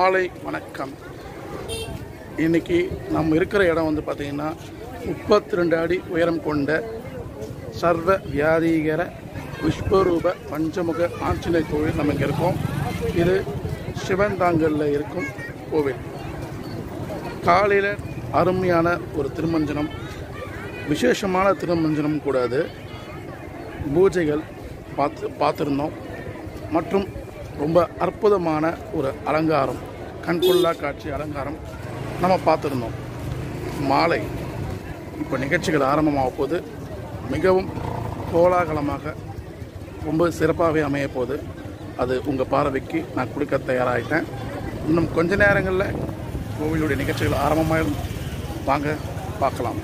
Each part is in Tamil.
மாலை வணக்கம். இன்னைக்கு நம்ம இருக்கிற இடம் வந்து பார்த்தீங்கன்னா முப்பத்தி ரெண்டு அடி உயரம் கொண்ட சர்வ வியாதிகர விஸ்வரூப பஞ்சமுக ஆஞ்சநேய கோவில் நம்ம இங்கே இருக்கோம். இது சிவந்தாங்கல்ல இருக்கும் கோவில். காலையில் அருமையான ஒரு திருமஞ்சனம் விசேஷமான திருமஞ்சனம் கூட அது. பூஜைகள் பார்த்து பார்த்துருந்தோம். மற்றும் ரொம்ப அற்புதமான ஒரு அலங்காரம். கண்கொள்ளா காட்சி அலங்காரம் நம்ம பார்த்துருந்தோம். மாலை. இப்போ நிகழ்ச்சிகள் ஆரம்பமாக போது மிகவும் கோலாகலமாக ரொம்ப சிறப்பாகவே அமைய போகுது. அது உங்கள் பார்வைக்கு நான் கொடுக்க தயாராகிட்டேன் இன்னும் கொஞ்ச நேரங்களில் கோவிலுடைய நிகழ்ச்சிகள் ஆரம்பமாயிடும் வாங்க பார்க்கலாம்.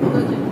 Todo dia.